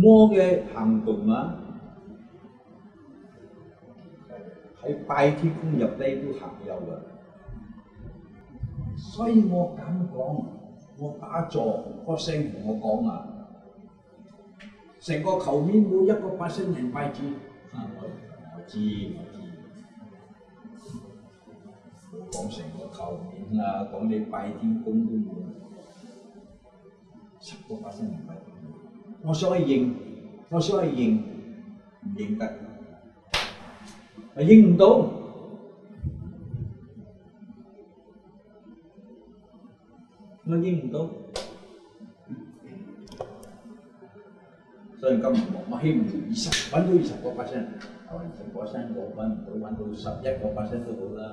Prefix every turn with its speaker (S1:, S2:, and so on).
S1: 魔嘅行動啊，喺拜天公入低都行有噶。所以我咁講，我打坐個聲同我講啊，成個球面冇一個百姓人拜住。我知我知，冇講成個球面啊，講你拜天公都冇，十個百姓人拜天公。我想去认，我想去认，唔认得，我认唔到。我认唔到，所以今日我我希望二十揾到二十个 percent，系嘛？二十个 percent 我揾唔到，揾到十一个 percent 都好啦。